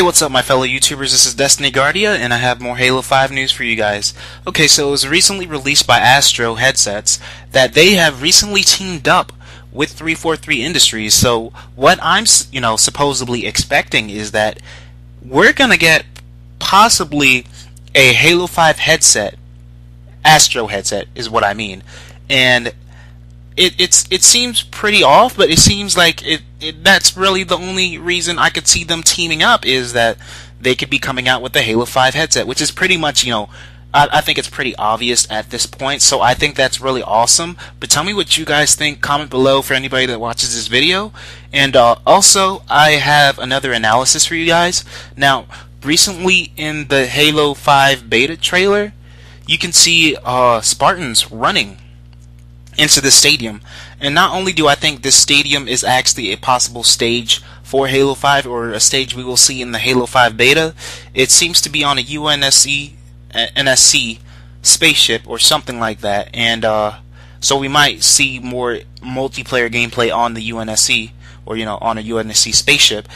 what's up, my fellow YouTubers? This is Destiny Guardia, and I have more Halo 5 news for you guys. Okay, so it was recently released by Astro Headsets that they have recently teamed up with 343 Industries. So what I'm, you know, supposedly expecting is that we're gonna get possibly a Halo 5 headset, Astro headset is what I mean, and it it's it seems pretty off, but it seems like it, it that's really the only reason I could see them teaming up is that they could be coming out with the Halo 5 headset, which is pretty much, you know, I, I, think it's pretty obvious at this point, so I think that's really awesome. But tell me what you guys think. Comment below for anybody that watches this video. And uh, also, I have another analysis for you guys. Now, recently in the Halo 5 beta trailer, you can see uh, Spartans running into the stadium. And not only do I think this stadium is actually a possible stage for Halo 5 or a stage we will see in the Halo 5 beta, it seems to be on a UNSC NSC spaceship or something like that. And uh, so we might see more multiplayer gameplay on the UNSC or you know on a UNSC spaceship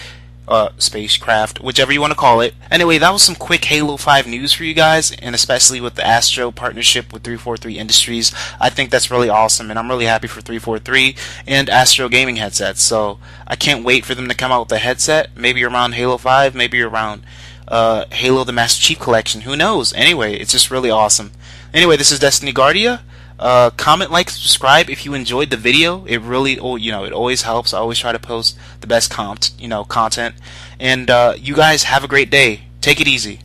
uh, spacecraft, whichever you want to call it. Anyway, that was some quick Halo 5 news for you guys, and especially with the Astro partnership with 343 Industries. I think that's really awesome, and I'm really happy for 343 and Astro gaming headsets. So I can't wait for them to come out with a headset, maybe around Halo 5, maybe around uh, Halo the Master Chief Collection. Who knows? Anyway, it's just really awesome. Anyway, this is Destiny Guardia. Uh, comment, like, subscribe if you enjoyed the video. It really, oh, you know, it always helps. I always try to post the best comp, you know, content. And uh, you guys have a great day. Take it easy.